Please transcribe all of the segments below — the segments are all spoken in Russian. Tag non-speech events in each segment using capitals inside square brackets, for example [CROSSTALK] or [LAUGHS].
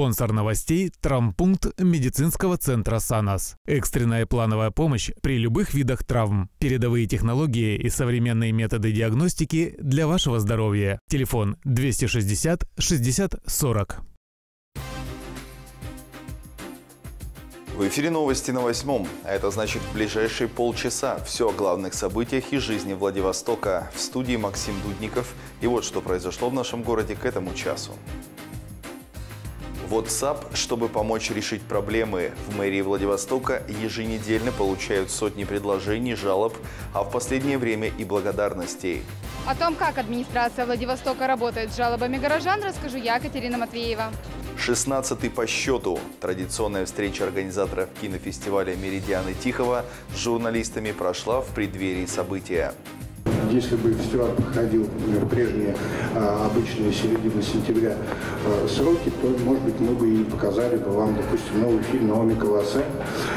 Спонсор новостей – травмпункт медицинского центра «Санас». Экстренная плановая помощь при любых видах травм. Передовые технологии и современные методы диагностики для вашего здоровья. Телефон 260 60 40. В эфире новости на восьмом, а это значит в ближайшие полчаса все о главных событиях и жизни Владивостока. В студии Максим Дудников. И вот что произошло в нашем городе к этому часу. WhatsApp, чтобы помочь решить проблемы. В мэрии Владивостока еженедельно получают сотни предложений, жалоб, а в последнее время и благодарностей. О том, как администрация Владивостока работает с жалобами горожан, расскажу я, Катерина Матвеева. 16-й по счету. Традиционная встреча организаторов кинофестиваля «Меридианы Тихого» с журналистами прошла в преддверии события. Если бы фестиваль проходил в прежние а, обычные середины сентября а, сроки, то, может быть, мы бы и показали бы вам, допустим, новый фильм Наоми Колосе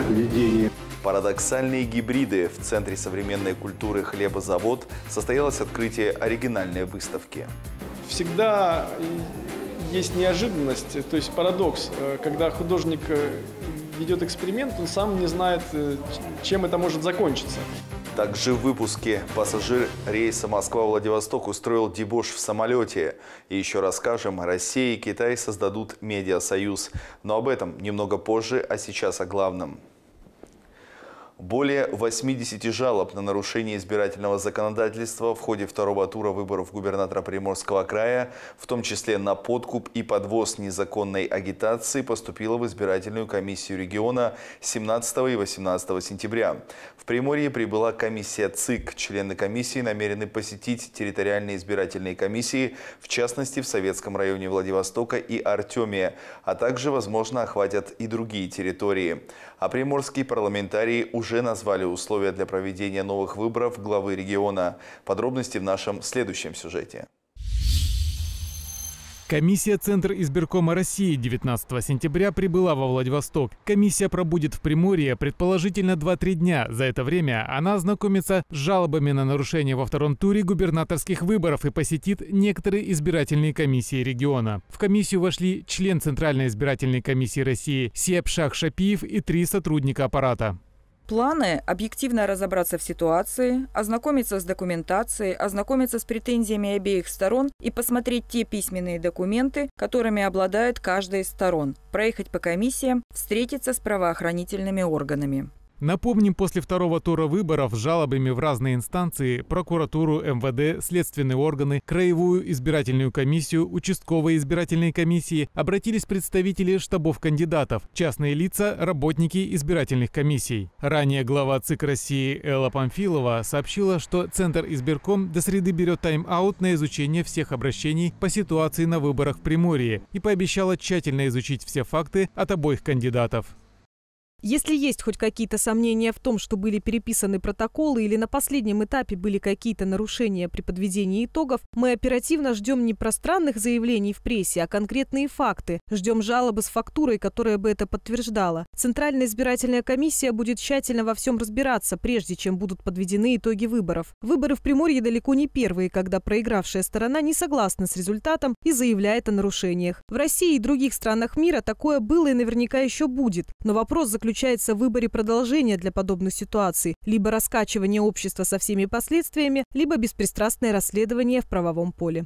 «Видение». Парадоксальные гибриды. В Центре современной культуры «Хлебозавод» состоялось открытие оригинальной выставки. Всегда есть неожиданность, то есть парадокс, э, когда художник э, ведет эксперимент, он сам не знает, э, чем это может закончиться. Также в выпуске пассажир рейса Москва-Владивосток устроил дебош в самолете. И еще расскажем, Россия и Китай создадут медиасоюз. Но об этом немного позже, а сейчас о главном. Более 80 жалоб на нарушение избирательного законодательства в ходе второго тура выборов губернатора Приморского края, в том числе на подкуп и подвоз незаконной агитации, поступило в избирательную комиссию региона 17 и 18 сентября. В Приморье прибыла комиссия ЦИК. Члены комиссии намерены посетить территориальные избирательные комиссии, в частности в Советском районе Владивостока и Артемия, а также, возможно, охватят и другие территории. А приморские парламентарии уже уже назвали условия для проведения новых выборов главы региона. Подробности в нашем следующем сюжете. Комиссия Центр избиркома России 19 сентября прибыла во Владивосток. Комиссия пробудет в Приморье предположительно 2-3 дня. За это время она ознакомится с жалобами на нарушение во втором туре губернаторских выборов и посетит некоторые избирательные комиссии региона. В комиссию вошли член Центральной избирательной комиссии России Сепшах Шапиев и три сотрудника аппарата. Планы – объективно разобраться в ситуации, ознакомиться с документацией, ознакомиться с претензиями обеих сторон и посмотреть те письменные документы, которыми обладает каждая из сторон, проехать по комиссиям, встретиться с правоохранительными органами. Напомним, после второго тура выборов с жалобами в разные инстанции, прокуратуру, МВД, следственные органы, Краевую избирательную комиссию, участковые избирательные комиссии обратились представители штабов кандидатов, частные лица, работники избирательных комиссий. Ранее глава ЦИК России Элла Памфилова сообщила, что Центр избирком до среды берет тайм-аут на изучение всех обращений по ситуации на выборах в Приморье и пообещала тщательно изучить все факты от обоих кандидатов. Если есть хоть какие-то сомнения в том, что были переписаны протоколы или на последнем этапе были какие-то нарушения при подведении итогов, мы оперативно ждем не пространных заявлений в прессе, а конкретные факты. Ждем жалобы с фактурой, которая бы это подтверждала. Центральная избирательная комиссия будет тщательно во всем разбираться, прежде чем будут подведены итоги выборов. Выборы в Приморье далеко не первые, когда проигравшая сторона не согласна с результатом и заявляет о нарушениях. В России и других странах мира такое было и наверняка еще будет. Но вопрос заключается заключается в выборе продолжения для подобных ситуаций, либо раскачивание общества со всеми последствиями, либо беспристрастное расследование в правовом поле.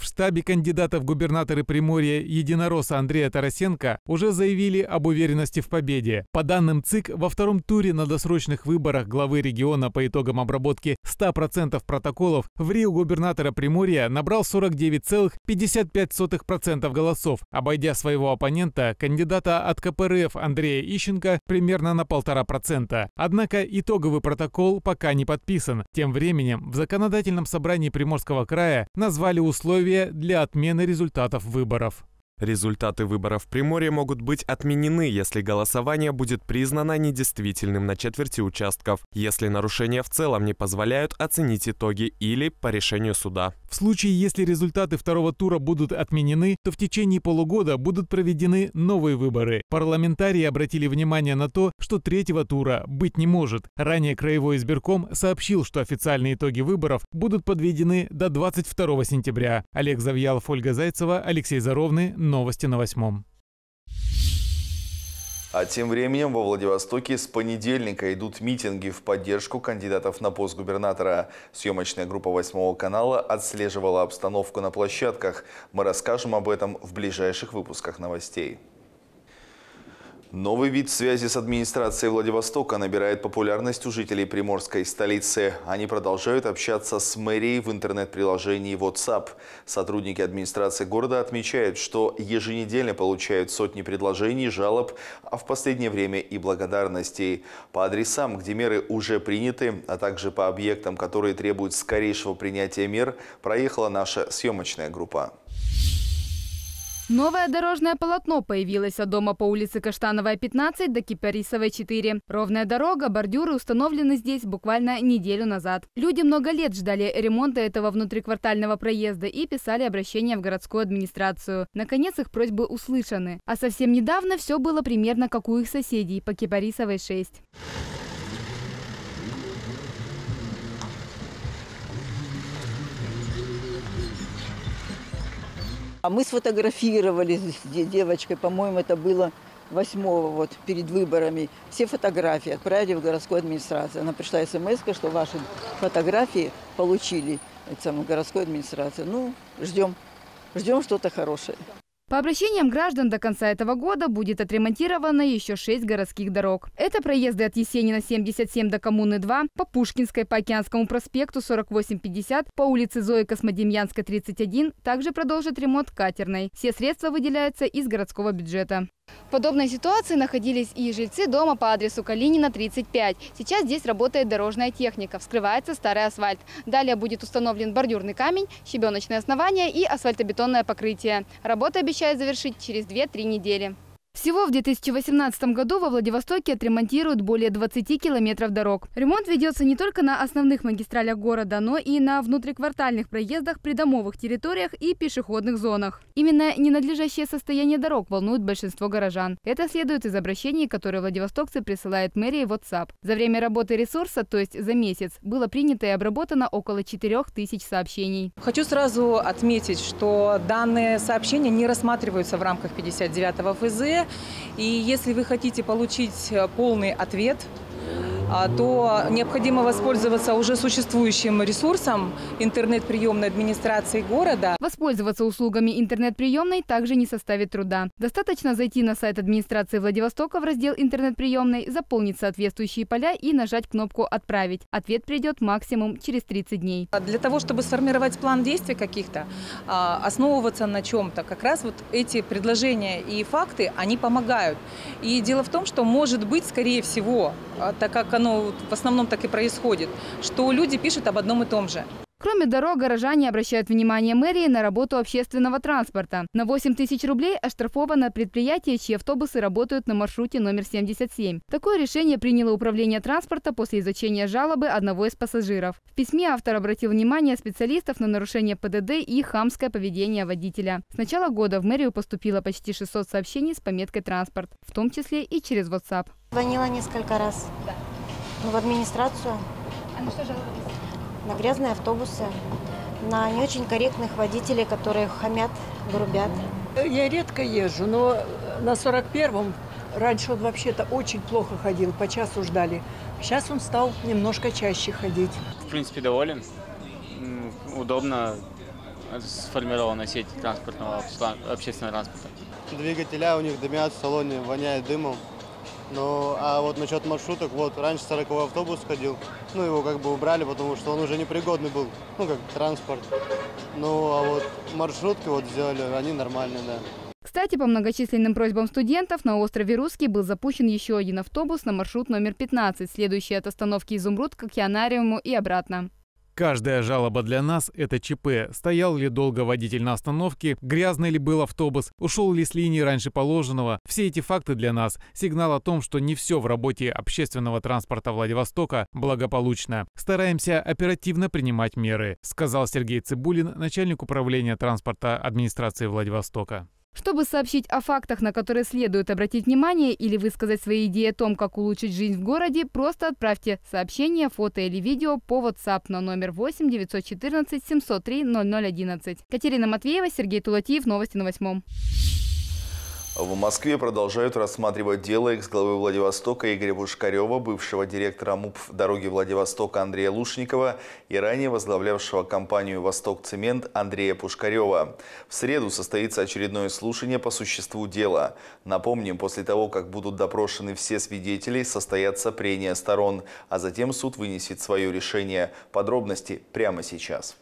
В штабе кандидата в губернаторы Приморья единоросса Андрея Тарасенко уже заявили об уверенности в победе. По данным ЦИК, во втором туре на досрочных выборах главы региона по итогам обработки 100% протоколов в Рио губернатора Приморья набрал 49,55% голосов, обойдя своего оппонента, кандидата от КПРФ Андрея Ищенко, примерно на 1,5%. Однако итоговый протокол пока не подписан. Тем временем в законодательном собрании Приморского края назвали условия условия для отмены результатов выборов. Результаты выборов в Приморье могут быть отменены, если голосование будет признано недействительным на четверти участков, если нарушения в целом не позволяют оценить итоги или по решению суда. В случае, если результаты второго тура будут отменены, то в течение полугода будут проведены новые выборы. Парламентарии обратили внимание на то, что третьего тура быть не может. Ранее Краевой избирком сообщил, что официальные итоги выборов будут подведены до 22 сентября. Олег Завьялов, Ольга Зайцева, Алексей Заровный, Новости на восьмом. А тем временем во Владивостоке с понедельника идут митинги в поддержку кандидатов на пост губернатора. Съемочная группа «Восьмого канала» отслеживала обстановку на площадках. Мы расскажем об этом в ближайших выпусках новостей. Новый вид связи с администрацией Владивостока набирает популярность у жителей приморской столицы. Они продолжают общаться с мэрией в интернет-приложении WhatsApp. Сотрудники администрации города отмечают, что еженедельно получают сотни предложений, жалоб, а в последнее время и благодарностей. По адресам, где меры уже приняты, а также по объектам, которые требуют скорейшего принятия мер, проехала наша съемочная группа. Новое дорожное полотно появилось от дома по улице Каштановая, 15 до Кипарисовой, 4. Ровная дорога, бордюры установлены здесь буквально неделю назад. Люди много лет ждали ремонта этого внутриквартального проезда и писали обращения в городскую администрацию. Наконец их просьбы услышаны. А совсем недавно все было примерно как у их соседей по Кипарисовой, 6. А мы сфотографировали с девочкой, по-моему, это было 8 вот перед выборами. Все фотографии отправили в городскую администрацию. Она пришла смс, что ваши фотографии получили в городской администрации. Ну, ждем, ждем что-то хорошее. По обращениям граждан до конца этого года будет отремонтировано еще 6 городских дорог. Это проезды от Есенина 77 до Коммуны 2, по Пушкинской, по Океанскому проспекту 4850, по улице Зои Космодемьянской 31, также продолжит ремонт катерной. Все средства выделяются из городского бюджета. В подобной ситуации находились и жильцы дома по адресу Калинина, 35. Сейчас здесь работает дорожная техника, вскрывается старый асфальт. Далее будет установлен бордюрный камень, щебеночное основание и асфальтобетонное покрытие. Работа обещает завершить через 2-3 недели. Всего в 2018 году во Владивостоке отремонтируют более 20 километров дорог. Ремонт ведется не только на основных магистралях города, но и на внутриквартальных проездах, придомовых территориях и пешеходных зонах. Именно ненадлежащее состояние дорог волнует большинство горожан. Это следует из обращений, которые владивостокцы присылают мэрии в WhatsApp. За время работы ресурса, то есть за месяц, было принято и обработано около 4 тысяч сообщений. Хочу сразу отметить, что данные сообщения не рассматриваются в рамках 59 ФЗ и если вы хотите получить э, полный ответ то необходимо воспользоваться уже существующим ресурсом интернет-приемной администрации города. Воспользоваться услугами интернет-приемной также не составит труда. Достаточно зайти на сайт администрации Владивостока в раздел интернет-приемной, заполнить соответствующие поля и нажать кнопку «Отправить». Ответ придет максимум через 30 дней. Для того, чтобы сформировать план действий каких-то, а, основываться на чем-то, как раз вот эти предложения и факты, они помогают. И дело в том, что может быть, скорее всего, а, так как оно в основном так и происходит, что люди пишут об одном и том же. Кроме дорог, горожане обращают внимание мэрии на работу общественного транспорта. На 8 тысяч рублей оштрафовано предприятие, чьи автобусы работают на маршруте номер 77. Такое решение приняло управление транспорта после изучения жалобы одного из пассажиров. В письме автор обратил внимание специалистов на нарушение ПДД и хамское поведение водителя. С начала года в мэрию поступило почти 600 сообщений с пометкой «Транспорт», в том числе и через WhatsApp. Звонила несколько раз. Да. Ну, в администрацию. А на что жаловались? На грязные автобусы, на не очень корректных водителей, которые хамят, грубят. Я редко езжу, но на 41-м раньше он вообще-то очень плохо ходил, по часу ждали. Сейчас он стал немножко чаще ходить. В принципе, доволен. Удобно сформирована сеть транспортного общественного транспорта. Двигателя у них дымят в салоне, воняет дымом. Ну, а вот насчет маршруток, вот раньше 40 автобус ходил, ну, его как бы убрали, потому что он уже непригодный был, ну, как транспорт. Ну, а вот маршрутки вот сделали, они нормальные, да. Кстати, по многочисленным просьбам студентов на острове Русский был запущен еще один автобус на маршрут номер 15, следующий от остановки Изумруд к океанариуму и обратно. Каждая жалоба для нас – это ЧП. Стоял ли долго водитель на остановке, грязный ли был автобус, ушел ли с линии раньше положенного. Все эти факты для нас – сигнал о том, что не все в работе общественного транспорта Владивостока благополучно. Стараемся оперативно принимать меры, сказал Сергей Цибулин, начальник управления транспорта администрации Владивостока. Чтобы сообщить о фактах, на которые следует обратить внимание или высказать свои идеи о том, как улучшить жизнь в городе, просто отправьте сообщение, фото или видео по WhatsApp на номер 8 914 703 0011. Катерина Матвеева, Сергей Тулатиев. Новости на восьмом. В Москве продолжают рассматривать дело экс-главы Владивостока Игоря Пушкарева, бывшего директора МУП «Дороги Владивостока» Андрея Лушникова и ранее возглавлявшего компанию «Восток Цемент» Андрея Пушкарева. В среду состоится очередное слушание по существу дела. Напомним, после того, как будут допрошены все свидетели, состоятся прения сторон, а затем суд вынесет свое решение. Подробности прямо сейчас.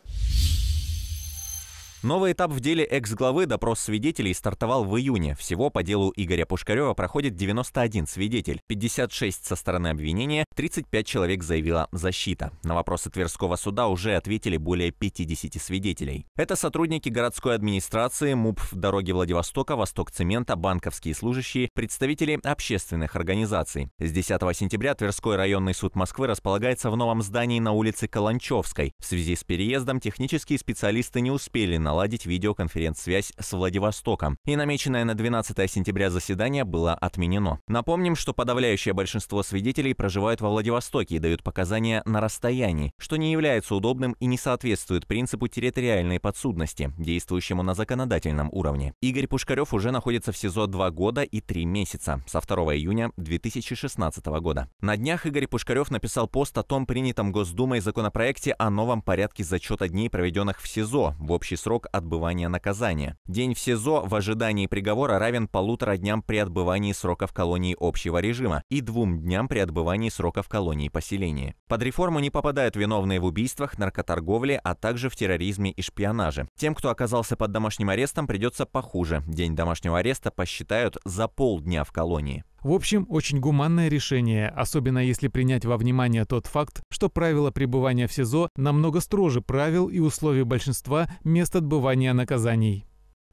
Новый этап в деле экс-главы допрос свидетелей стартовал в июне. Всего по делу Игоря Пушкарева проходит 91 свидетель, 56 со стороны обвинения, 35 человек заявила защита. На вопросы Тверского суда уже ответили более 50 свидетелей. Это сотрудники городской администрации, МУП в дороге Владивостока, Восток Цемента, банковские служащие, представители общественных организаций. С 10 сентября Тверской районный суд Москвы располагается в новом здании на улице Каланчевской. В связи с переездом технические специалисты не успели наладить видеоконференц-связь с Владивостоком, и намеченное на 12 сентября заседание было отменено. Напомним, что подавляющее большинство свидетелей проживают во Владивостоке и дают показания на расстоянии, что не является удобным и не соответствует принципу территориальной подсудности, действующему на законодательном уровне. Игорь Пушкарев уже находится в СИЗО 2 года и 3 месяца, со 2 июня 2016 года. На днях Игорь Пушкарев написал пост о том принятом Госдумой законопроекте о новом порядке зачета дней, проведенных в СИЗО, в общий срок срок отбывания наказания. День в СИЗО в ожидании приговора равен полутора дням при отбывании срока в колонии общего режима и двум дням при отбывании срока в колонии поселения. Под реформу не попадают виновные в убийствах, наркоторговле, а также в терроризме и шпионаже. Тем, кто оказался под домашним арестом, придется похуже. День домашнего ареста посчитают за полдня в колонии. В общем, очень гуманное решение, особенно если принять во внимание тот факт, что правила пребывания в СИЗО намного строже правил и условий большинства мест отбывания наказаний.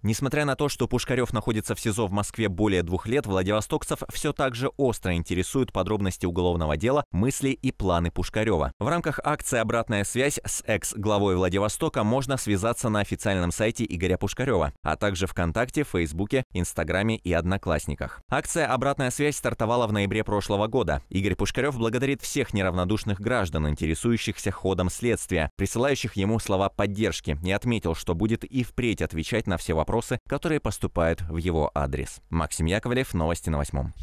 Несмотря на то, что Пушкарев находится в СИЗО в Москве более двух лет, владивостокцев все так же остро интересуют подробности уголовного дела, мысли и планы Пушкарева. В рамках акции «Обратная связь» с экс-главой Владивостока можно связаться на официальном сайте Игоря Пушкарева, а также ВКонтакте, Фейсбуке, Инстаграме и Одноклассниках. Акция «Обратная связь» стартовала в ноябре прошлого года. Игорь Пушкарев благодарит всех неравнодушных граждан, интересующихся ходом следствия, присылающих ему слова поддержки, и отметил, что будет и впредь отвечать на все вопросы вопросы, которые поступают в его адрес. Максим Яковлев, новости на восьмом.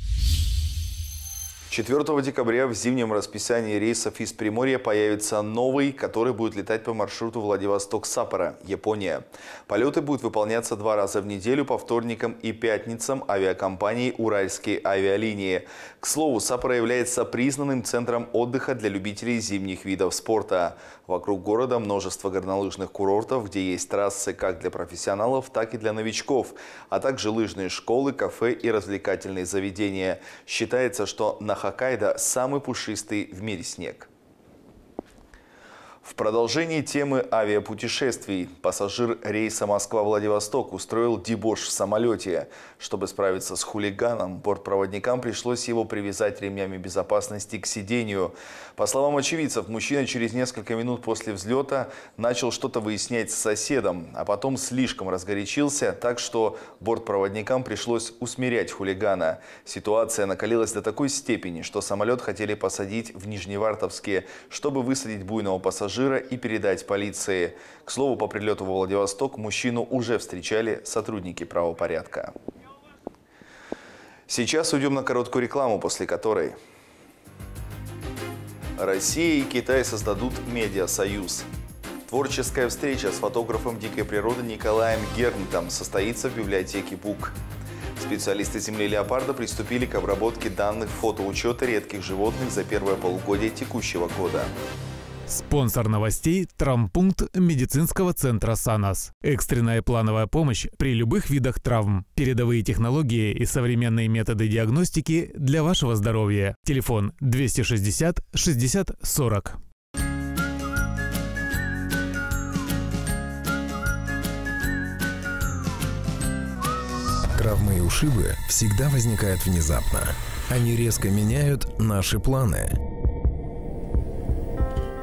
4 декабря в зимнем расписании рейсов из Приморья появится новый, который будет летать по маршруту Владивосток-Саппора, Япония. Полеты будут выполняться два раза в неделю по вторникам и пятницам авиакомпании «Уральские авиалинии». К слову, Саппора является признанным центром отдыха для любителей зимних видов спорта. Вокруг города множество горнолыжных курортов, где есть трассы как для профессионалов, так и для новичков, а также лыжные школы, кафе и развлекательные заведения. Считается, что на Хоккайдо самый пушистый в мире снег. В продолжении темы авиапутешествий пассажир рейса Москва-Владивосток устроил дебош в самолете. Чтобы справиться с хулиганом, бортпроводникам пришлось его привязать ремнями безопасности к сидению. По словам очевидцев, мужчина через несколько минут после взлета начал что-то выяснять с соседом, а потом слишком разгорячился, так что бортпроводникам пришлось усмирять хулигана. Ситуация накалилась до такой степени, что самолет хотели посадить в Нижневартовске, чтобы высадить буйного пассажира пассажира и передать полиции. К слову, по прилету во Владивосток мужчину уже встречали сотрудники правопорядка. Сейчас уйдем на короткую рекламу, после которой Россия и Китай создадут медиасоюз. Творческая встреча с фотографом дикой природы Николаем Гернтом состоится в библиотеке БУК. Специалисты земли леопарда приступили к обработке данных фотоучета редких животных за первое полугодие текущего года. Спонсор новостей – травмпункт медицинского центра «Санас». Экстренная плановая помощь при любых видах травм. Передовые технологии и современные методы диагностики для вашего здоровья. Телефон 260 60 40. Травмы и ушибы всегда возникают внезапно. Они резко меняют наши планы –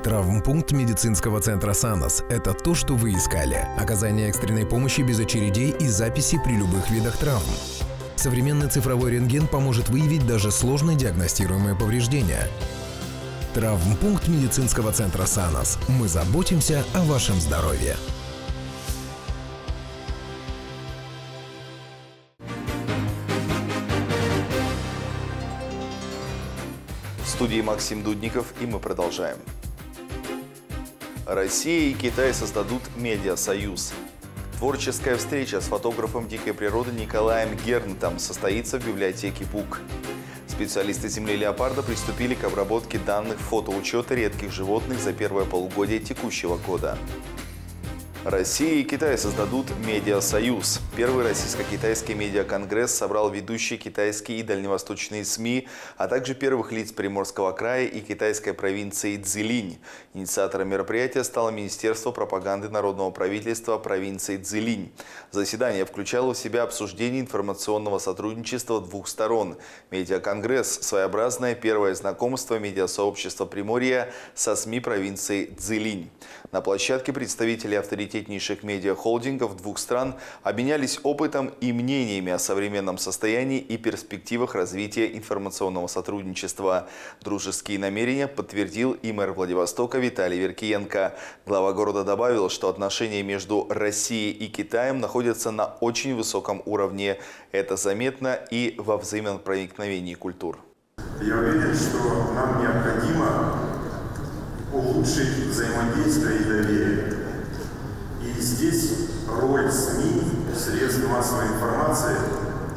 Травмпункт медицинского центра «Санос» – это то, что вы искали. Оказание экстренной помощи без очередей и записи при любых видах травм. Современный цифровой рентген поможет выявить даже сложно диагностируемые повреждения. Травмпункт медицинского центра «Санос». Мы заботимся о вашем здоровье. В студии Максим Дудников, и мы продолжаем. Россия и Китай создадут медиасоюз. Творческая встреча с фотографом дикой природы Николаем Гернтом состоится в библиотеке БУК. Специалисты земли леопарда приступили к обработке данных фотоучета редких животных за первое полугодие текущего года. Россия и Китай создадут медиасоюз. Первый российско-китайский медиаконгресс собрал ведущие китайские и дальневосточные СМИ, а также первых лиц Приморского края и китайской провинции Цзилинь. Инициатором мероприятия стало Министерство пропаганды народного правительства провинции Цзилинь. Заседание включало в себя обсуждение информационного сотрудничества двух сторон. Медиаконгресс – своеобразное первое знакомство медиасообщества Приморья со СМИ провинции Цзилинь. На площадке представители авторитетнейших медиахолдингов двух стран обменялись опытом и мнениями о современном состоянии и перспективах развития информационного сотрудничества. Дружеские намерения подтвердил и мэр Владивостока Виталий Веркиенко. Глава города добавил, что отношения между Россией и Китаем находятся на очень высоком уровне. Это заметно и во взаимопроникновении культур. Я уверен, что нам необходимо улучшить взаимодействие и доверие. И здесь роль СМИ, средств массовой информации,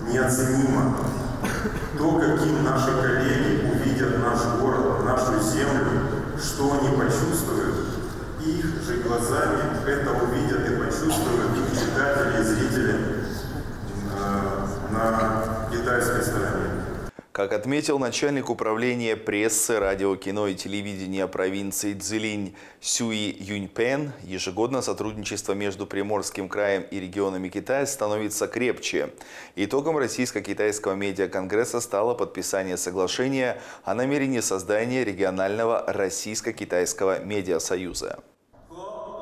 неоценима. То, каким наши коллеги увидят наш город, нашу землю, что они почувствуют, их же глазами это увидят и почувствуют их читатели и зрители э, на китайской стороне. Как отметил начальник управления прессы, радио, кино и телевидения провинции Цзилинь Сюи Юньпен, ежегодно сотрудничество между Приморским краем и регионами Китая становится крепче. Итогом российско-китайского медиаконгресса стало подписание соглашения о намерении создания регионального российско-китайского медиасоюза.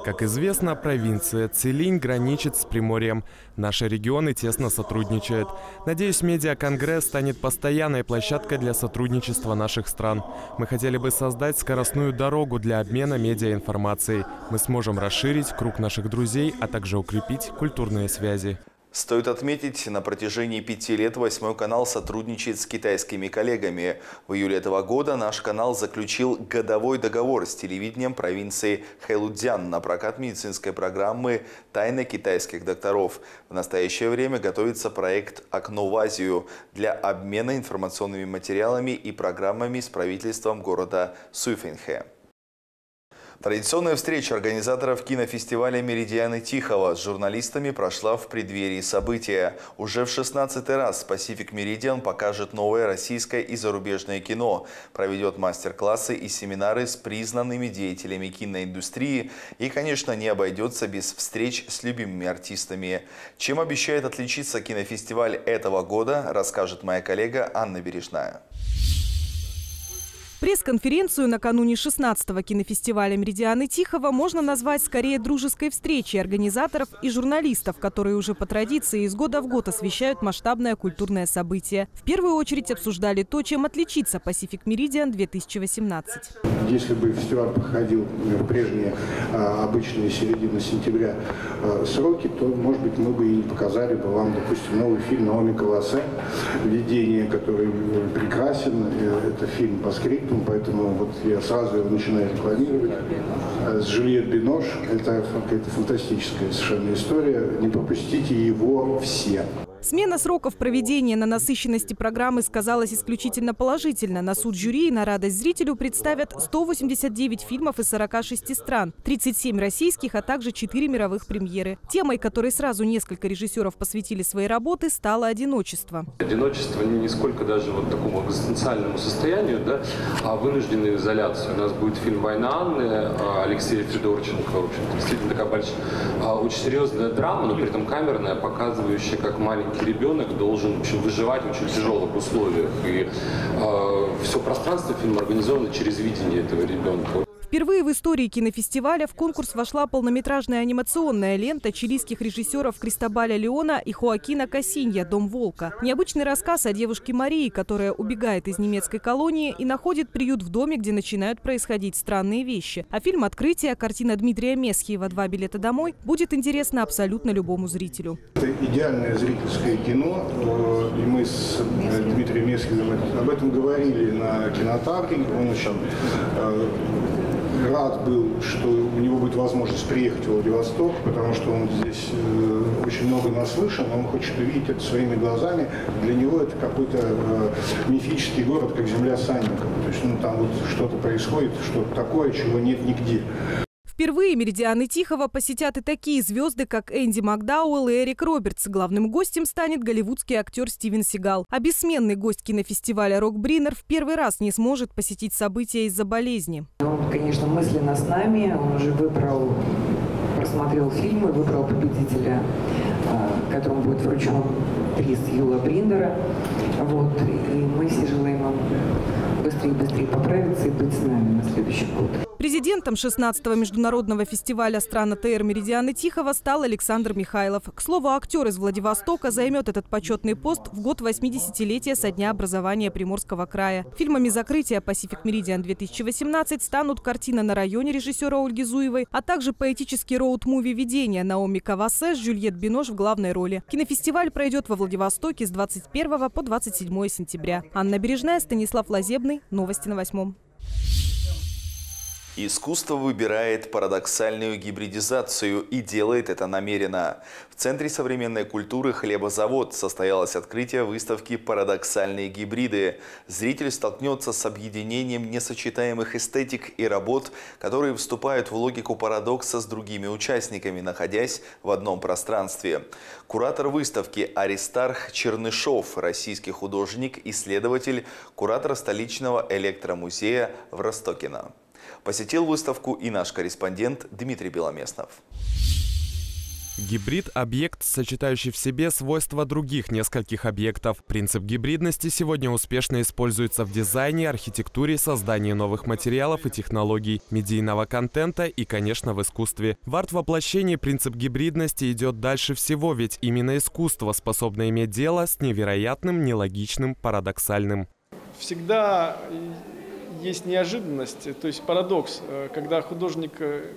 Как известно, провинция Целинь граничит с Приморьем. Наши регионы тесно сотрудничают. Надеюсь, медиаконгресс станет постоянной площадкой для сотрудничества наших стран. Мы хотели бы создать скоростную дорогу для обмена медиаинформацией. Мы сможем расширить круг наших друзей, а также укрепить культурные связи. Стоит отметить, на протяжении пяти лет восьмой канал сотрудничает с китайскими коллегами. В июле этого года наш канал заключил годовой договор с телевидением провинции Хэлудзян на прокат медицинской программы «Тайны китайских докторов». В настоящее время готовится проект «Окно в Азию» для обмена информационными материалами и программами с правительством города Суйфенхэ. Традиционная встреча организаторов кинофестиваля «Меридианы Тихого» с журналистами прошла в преддверии события. Уже в 16 раз Pacific Meridian покажет новое российское и зарубежное кино, проведет мастер-классы и семинары с признанными деятелями киноиндустрии и, конечно, не обойдется без встреч с любимыми артистами. Чем обещает отличиться кинофестиваль этого года, расскажет моя коллега Анна Бережная. Пресс-конференцию накануне 16-го кинофестиваля «Меридианы Тихого» можно назвать скорее дружеской встречей организаторов и журналистов, которые уже по традиции из года в год освещают масштабное культурное событие. В первую очередь обсуждали то, чем отличится Pacific Meridian 2018. Если бы фестиваль проходил в прежние а, обычные середины сентября а, сроки, то, может быть, мы бы и показали бы вам, допустим, новый фильм Наоми Колосе «Видение», который прекрасен. Э, это фильм по скрипту ну, поэтому вот я сразу его начинаю рекламировать. С Жюльет Бинош, это какая-то фантастическая совершенно история, не пропустите его все. Смена сроков проведения на насыщенности программы сказалась исключительно положительно. На суд жюри и на радость зрителю представят 189 фильмов из 46 стран, 37 российских, а также 4 мировых премьеры. Темой, которой сразу несколько режиссеров посвятили свои работы, стало одиночество. Одиночество не сколько даже вот такому экзистенциальному состоянию, да, а вынужденной изоляции. У нас будет фильм «Война Анны» а, Алексея Федорченко. В общем действительно такая большая, очень серьезная драма, но при этом камерная, показывающая, как маленький ребенок должен в общем, выживать в очень тяжелых условиях. И э, все пространство фильма организовано через видение этого ребенка Впервые в истории кинофестиваля в конкурс вошла полнометражная анимационная лента чилийских режиссеров Кристобаля Леона и Хоакина Кассинья «Дом волка». Необычный рассказ о девушке Марии, которая убегает из немецкой колонии и находит приют в доме, где начинают происходить странные вещи. А фильм «Открытие», картина Дмитрия Месхиева «Два билета домой» будет интересно абсолютно любому зрителю. Это идеальное зрительское кино. Э, и мы с э, Дмитрием Месхиевым об этом говорили на кинотавре. Он очень э, рад был, что у него будет возможность приехать в Владивосток, потому что он здесь э, очень много наслышан, он хочет увидеть это своими глазами. Для него это какой-то э, мифический город, как земля Санникова. То есть ну, там вот что-то происходит, что-то такое, чего нет нигде. Впервые «Меридианы Тихого» посетят и такие звезды, как Энди Макдауэлл и Эрик Робертс. Главным гостем станет голливудский актер Стивен Сигал. А бессменный гость кинофестиваля «Рок Бринер» в первый раз не сможет посетить события из-за болезни. Он, конечно, мысленно с нами. Он уже выбрал, просмотрел фильмы, выбрал победителя, а, которому будет вручен приз Юла Бриндера. Вот. И мы все желаем вам быстрее и быстрее поправиться и быть с нами на следующий год. Президентом 16-го международного фестиваля стран АТР «Меридианы Тихого» стал Александр Михайлов. К слову, актер из Владивостока займет этот почетный пост в год 80-летия со дня образования Приморского края. Фильмами закрытия Pacific Meridian-2018 станут картина «На районе» режиссера Ольги Зуевой, а также поэтический роуд-муви «Видение» Наоми Кавасе с Жюльет Бинош в главной роли. Кинофестиваль пройдет во Владивостоке с 21 по 27 сентября. Анна Бережная, Станислав Лазебный. Новости на восьмом. Искусство выбирает парадоксальную гибридизацию и делает это намеренно. В Центре современной культуры «Хлебозавод» состоялось открытие выставки «Парадоксальные гибриды». Зритель столкнется с объединением несочетаемых эстетик и работ, которые вступают в логику парадокса с другими участниками, находясь в одном пространстве. Куратор выставки Аристарх Чернышов, российский художник, исследователь, куратор столичного электромузея в Ростокино. Посетил выставку и наш корреспондент Дмитрий Беломеснов. Гибрид – объект, сочетающий в себе свойства других нескольких объектов. Принцип гибридности сегодня успешно используется в дизайне, архитектуре, создании новых материалов и технологий, медийного контента и, конечно, в искусстве. В арт-воплощении принцип гибридности идет дальше всего, ведь именно искусство способно иметь дело с невероятным, нелогичным, парадоксальным. Всегда есть неожиданность, то есть парадокс, э, когда художник э,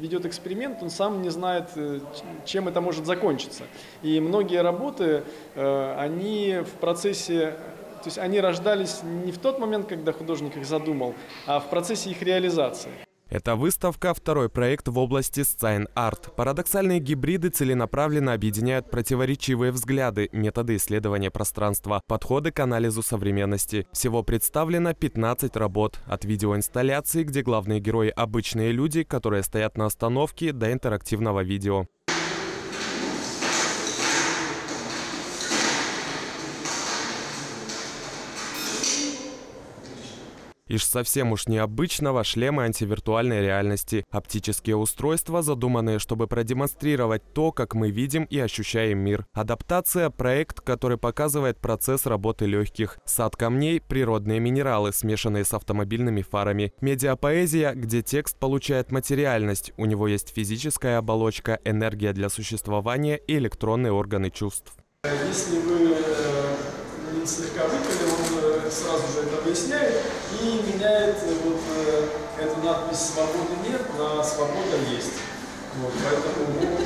ведет эксперимент, он сам не знает, э, чем это может закончиться. И многие работы, они в процессе то есть они рождались не в тот момент, когда художник их задумал, а в процессе их реализации. Эта выставка – второй проект в области science art. Парадоксальные гибриды целенаправленно объединяют противоречивые взгляды, методы исследования пространства, подходы к анализу современности. Всего представлено 15 работ. От видеоинсталляции, где главные герои – обычные люди, которые стоят на остановке, до интерактивного видео. Из совсем уж необычного шлемы антивиртуальной реальности. Оптические устройства, задуманные, чтобы продемонстрировать то, как мы видим и ощущаем мир. Адаптация – проект, который показывает процесс работы легких. Сад камней – природные минералы, смешанные с автомобильными фарами. Медиапоэзия, где текст получает материальность. У него есть физическая оболочка, энергия для существования и электронные органы чувств. Если вы э, слегка выпили, сразу же это объясняет и меняет э, вот э, эту надпись «Свободы нет» на «Свобода есть». Вот, поэтому вот,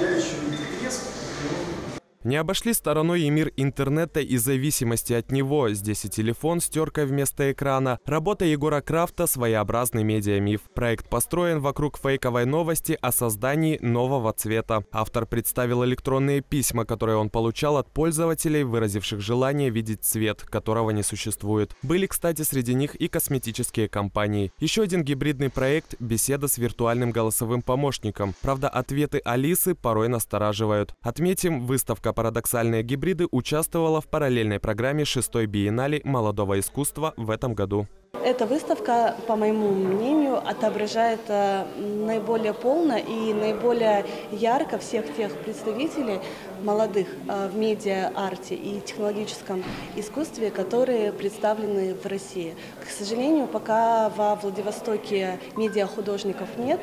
я еще не обошли стороной и мир интернета и зависимости от него. Здесь и телефон с теркой вместо экрана. Работа Егора Крафта – своеобразный медиамиф. Проект построен вокруг фейковой новости о создании нового цвета. Автор представил электронные письма, которые он получал от пользователей, выразивших желание видеть цвет, которого не существует. Были, кстати, среди них и косметические компании. Еще один гибридный проект – беседа с виртуальным голосовым помощником. Правда, ответы Алисы порой настораживают. Отметим, выставка «Парадоксальные гибриды» участвовала в параллельной программе шестой биеннале молодого искусства в этом году. Эта выставка, по моему мнению, отображает э, наиболее полно и наиболее ярко всех тех представителей молодых э, в медиа-арте и технологическом искусстве, которые представлены в России. К сожалению, пока во Владивостоке медиа-художников нет,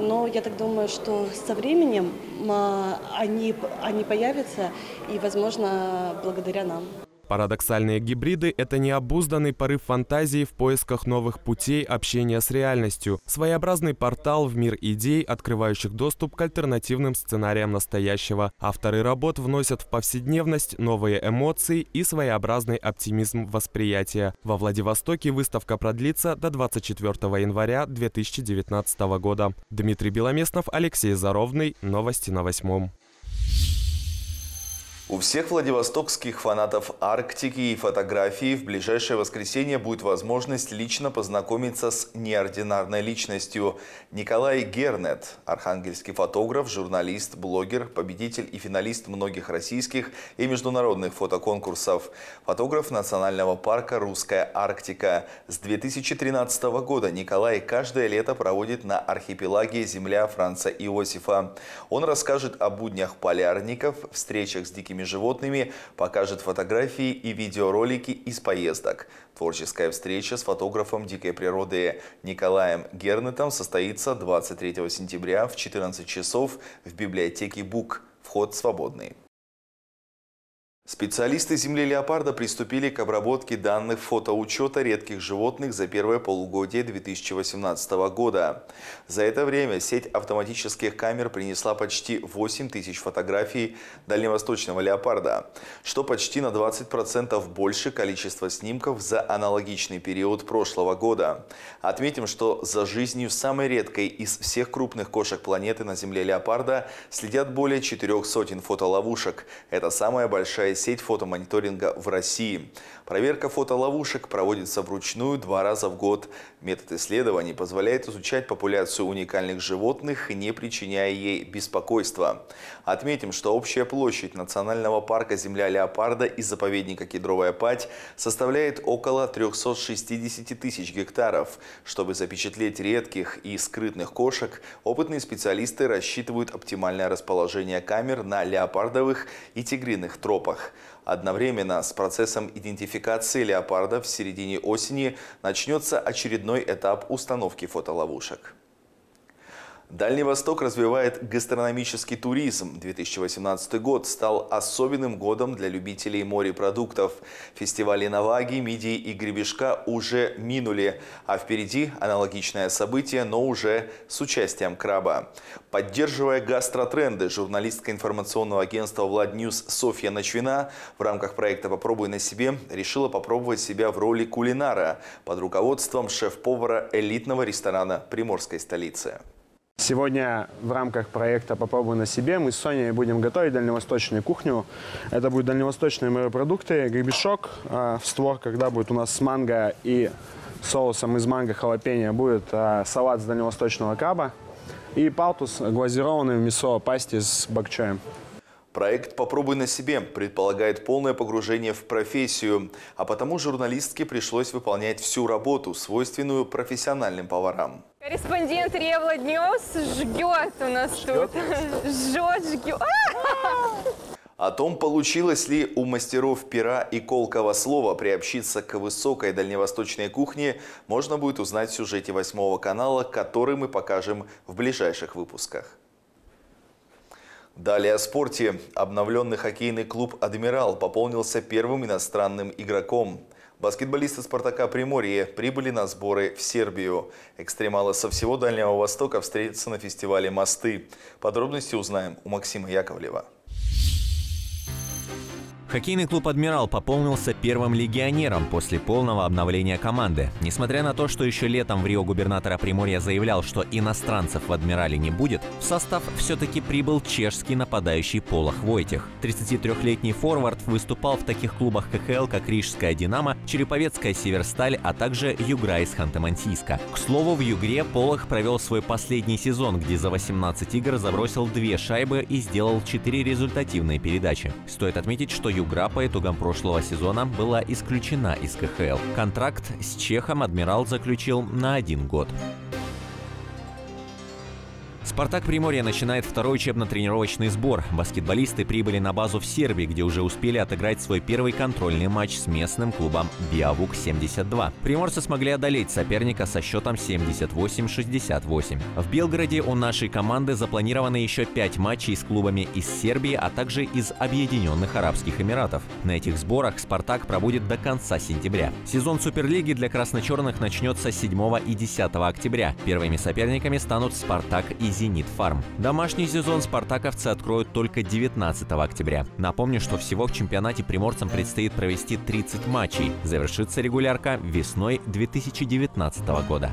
но я так думаю, что со временем э, они, они появятся и, возможно, благодаря нам. Парадоксальные гибриды – это необузданный порыв фантазии в поисках новых путей общения с реальностью, своеобразный портал в мир идей, открывающих доступ к альтернативным сценариям настоящего. Авторы работ вносят в повседневность новые эмоции и своеобразный оптимизм восприятия. Во Владивостоке выставка продлится до 24 января 2019 года. Дмитрий Беломестнов, Алексей Заровный. Новости на восьмом. У всех владивостокских фанатов Арктики и фотографии в ближайшее воскресенье будет возможность лично познакомиться с неординарной личностью. Николай Гернет, архангельский фотограф, журналист, блогер, победитель и финалист многих российских и международных фотоконкурсов. Фотограф национального парка «Русская Арктика». С 2013 года Николай каждое лето проводит на архипелаге земля Франца Иосифа. Он расскажет о буднях полярников, встречах с дикими животными, покажет фотографии и видеоролики из поездок. Творческая встреча с фотографом дикой природы Николаем Гернетом состоится 23 сентября в 14 часов в библиотеке БУК. Вход свободный. Специалисты земли леопарда приступили к обработке данных фотоучета редких животных за первое полугодие 2018 года. За это время сеть автоматических камер принесла почти 8 тысяч фотографий дальневосточного леопарда, что почти на 20% больше количества снимков за аналогичный период прошлого года. Отметим, что за жизнью самой редкой из всех крупных кошек планеты на земле леопарда следят более четырех сотен фотоловушек. Это самая большая сеть фотомониторинга в России. Проверка фотоловушек проводится вручную два раза в год. Метод исследований позволяет изучать популяцию уникальных животных, не причиняя ей беспокойства. Отметим, что общая площадь национального парка «Земля леопарда» и заповедника «Кедровая падь» составляет около 360 тысяч гектаров. Чтобы запечатлеть редких и скрытных кошек, опытные специалисты рассчитывают оптимальное расположение камер на леопардовых и тигриных тропах. Одновременно с процессом идентификации леопарда в середине осени начнется очередной этап установки фотоловушек. Дальний Восток развивает гастрономический туризм. 2018 год стал особенным годом для любителей морепродуктов. Фестивали Наваги, мидии и гребешка уже минули, а впереди аналогичное событие, но уже с участием краба. Поддерживая гастротренды, журналистка информационного агентства «VladNews» Софья Ночвина в рамках проекта «Попробуй на себе» решила попробовать себя в роли кулинара под руководством шеф-повара элитного ресторана приморской столицы. Сегодня в рамках проекта «Попробуй на себе» мы с Соней будем готовить дальневосточную кухню. Это будут дальневосточные морепродукты, гребешок э, в створках, да, будет у нас с манго и соусом из манго халапеньо будет э, салат с дальневосточного краба и палтус глазированный в мясо пасти с бакчоем. Проект «Попробуй на себе» предполагает полное погружение в профессию, а потому журналистке пришлось выполнять всю работу, свойственную профессиональным поварам. Корреспондент Ревла Днес жгет у нас жгет? тут. Жжет, жгет. О том, получилось ли у мастеров пера и колкого слова приобщиться к высокой дальневосточной кухне, можно будет узнать в сюжете восьмого канала, который мы покажем в ближайших выпусках. Далее о спорте. Обновленный хоккейный клуб «Адмирал» пополнился первым иностранным игроком. Баскетболисты «Спартака Приморье» прибыли на сборы в Сербию. Экстремалы со всего Дальнего Востока встретятся на фестивале «Мосты». Подробности узнаем у Максима Яковлева. Хоккейный клуб «Адмирал» пополнился первым легионером после полного обновления команды. Несмотря на то, что еще летом в Рио губернатора Приморья заявлял, что иностранцев в «Адмирале» не будет, в состав все-таки прибыл чешский нападающий Полох Войтех. 33-летний форвард выступал в таких клубах КХЛ, как Рижская «Динамо», Череповецкая Северсталь, а также Югра из Ханты-Мансийска. К слову, в Югре Полох провел свой последний сезон, где за 18 игр забросил две шайбы и сделал четыре результативные передачи. Стоит отметить, что Югра по итогам прошлого сезона была исключена из КХЛ. Контракт с Чехом «Адмирал» заключил на один год. «Спартак Приморье» начинает второй учебно-тренировочный сбор. Баскетболисты прибыли на базу в Сербии, где уже успели отыграть свой первый контрольный матч с местным клубом «Биавук-72». Приморцы смогли одолеть соперника со счетом 78-68. В Белгороде у нашей команды запланированы еще пять матчей с клубами из Сербии, а также из Объединенных Арабских Эмиратов. На этих сборах «Спартак» пробудет до конца сентября. Сезон Суперлиги для красно-черных начнется 7 и 10 октября. Первыми соперниками станут «Спартак» и «Зенит Фарм». Домашний сезон спартаковцы откроют только 19 октября. Напомню, что всего в чемпионате приморцам предстоит провести 30 матчей. Завершится регулярка весной 2019 года.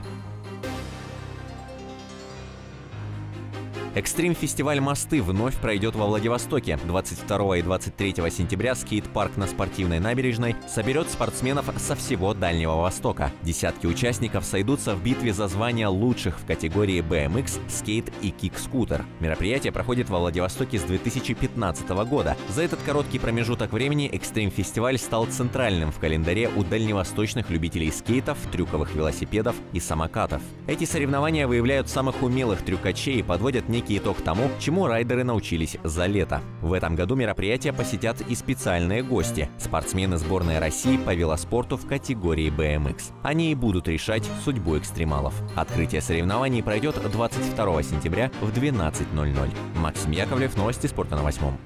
Экстрим-фестиваль «Мосты» вновь пройдет во Владивостоке. 22 и 23 сентября скейт-парк на спортивной набережной соберет спортсменов со всего Дальнего Востока. Десятки участников сойдутся в битве за звание лучших в категории BMX, скейт и кик-скутер. Мероприятие проходит во Владивостоке с 2015 года. За этот короткий промежуток времени Экстрим-фестиваль стал центральным в календаре у дальневосточных любителей скейтов, трюковых велосипедов и самокатов. Эти соревнования выявляют самых умелых трюкачей и подводят некий некий итог тому, чему райдеры научились за лето. В этом году мероприятие посетят и специальные гости – спортсмены сборной России по велоспорту в категории BMX. Они и будут решать судьбу экстремалов. Открытие соревнований пройдет 22 сентября в 12.00. Максим Яковлев, новости спорта на восьмом.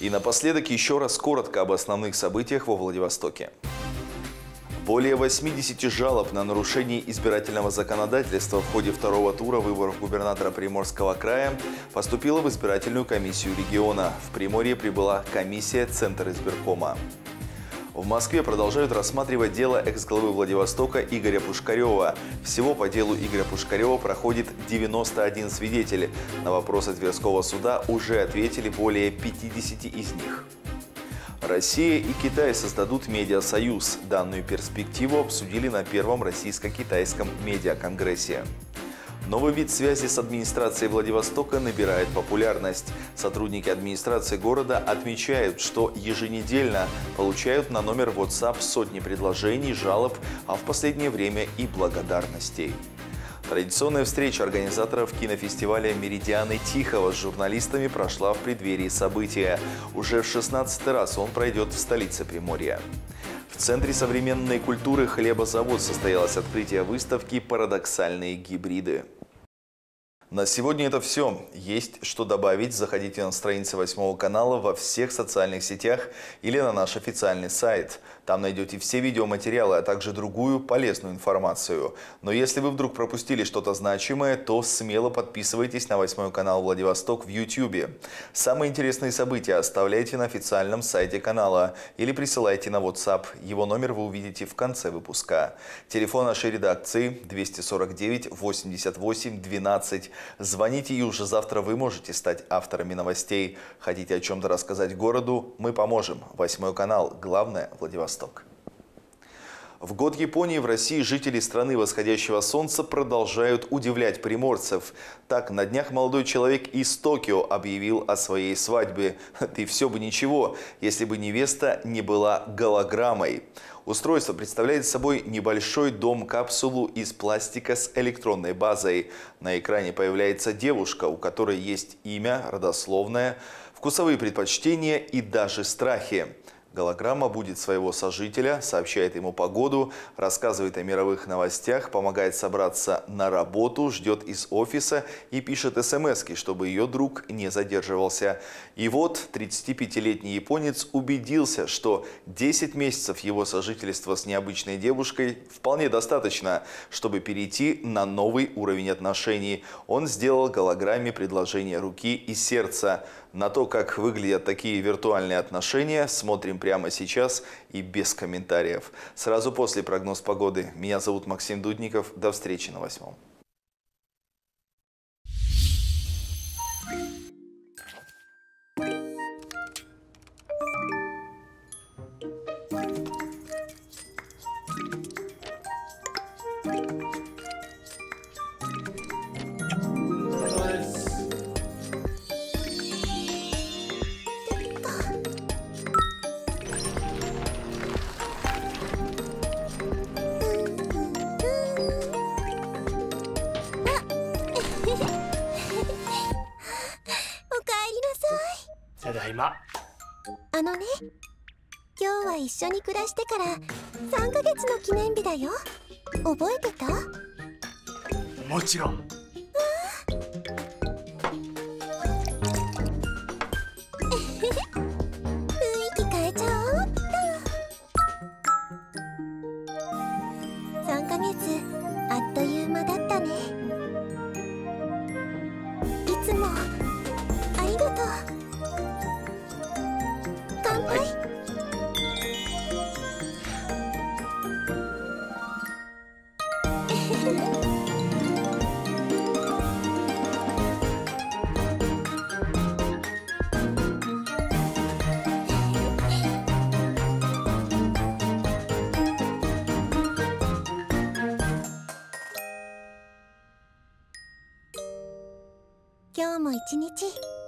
И напоследок еще раз коротко об основных событиях во Владивостоке. Более 80 жалоб на нарушение избирательного законодательства в ходе второго тура выборов губернатора Приморского края поступило в избирательную комиссию региона. В Приморье прибыла комиссия Центр избиркома. В Москве продолжают рассматривать дело экс-главы Владивостока Игоря Пушкарева. Всего по делу Игоря Пушкарева проходит 91 свидетель. На вопросы Тверского суда уже ответили более 50 из них. Россия и Китай создадут медиасоюз. Данную перспективу обсудили на первом российско-китайском медиаконгрессе. Новый вид связи с администрацией Владивостока набирает популярность. Сотрудники администрации города отмечают, что еженедельно получают на номер WhatsApp сотни предложений, жалоб, а в последнее время и благодарностей. Традиционная встреча организаторов кинофестиваля «Меридианы Тихого» с журналистами прошла в преддверии события. Уже в 16 раз он пройдет в столице Приморья. В Центре современной культуры «Хлебозавод» состоялось открытие выставки «Парадоксальные гибриды». На сегодня это все. Есть что добавить, заходите на страницы 8 канала во всех социальных сетях или на наш официальный сайт. Там найдете все видеоматериалы, а также другую полезную информацию. Но если вы вдруг пропустили что-то значимое, то смело подписывайтесь на 8 канал Владивосток в YouTube. Самые интересные события оставляйте на официальном сайте канала или присылайте на WhatsApp. Его номер вы увидите в конце выпуска. Телефон нашей редакции 249 88 12. Звоните, и уже завтра вы можете стать авторами новостей. Хотите о чем-то рассказать городу? Мы поможем. Восьмой канал. Главное – Владивосток. В год Японии в России жители страны восходящего солнца продолжают удивлять приморцев. Так, на днях молодой человек из Токио объявил о своей свадьбе. [LAUGHS] И все бы ничего, если бы невеста не была голограммой. Устройство представляет собой небольшой дом-капсулу из пластика с электронной базой. На экране появляется девушка, у которой есть имя, родословное, вкусовые предпочтения и даже страхи. Голограмма будет своего сожителя, сообщает ему погоду, рассказывает о мировых новостях, помогает собраться на работу, ждет из офиса и пишет смс чтобы ее друг не задерживался. И вот 35-летний японец убедился, что 10 месяцев его сожительства с необычной девушкой вполне достаточно, чтобы перейти на новый уровень отношений. Он сделал голограмме предложение руки и сердца. На то, как выглядят такие виртуальные отношения, смотрим прямо сейчас и без комментариев. Сразу после прогноз погоды. Меня зовут Максим Дудников. До встречи на восьмом. 今日は一緒に暮らしてから3ヶ月の記念日だよ。覚えてた？もちろん。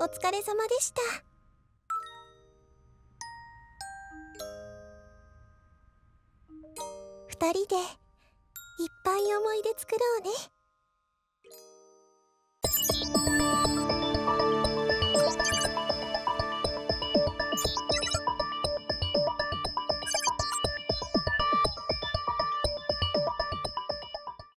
お疲れ様でした。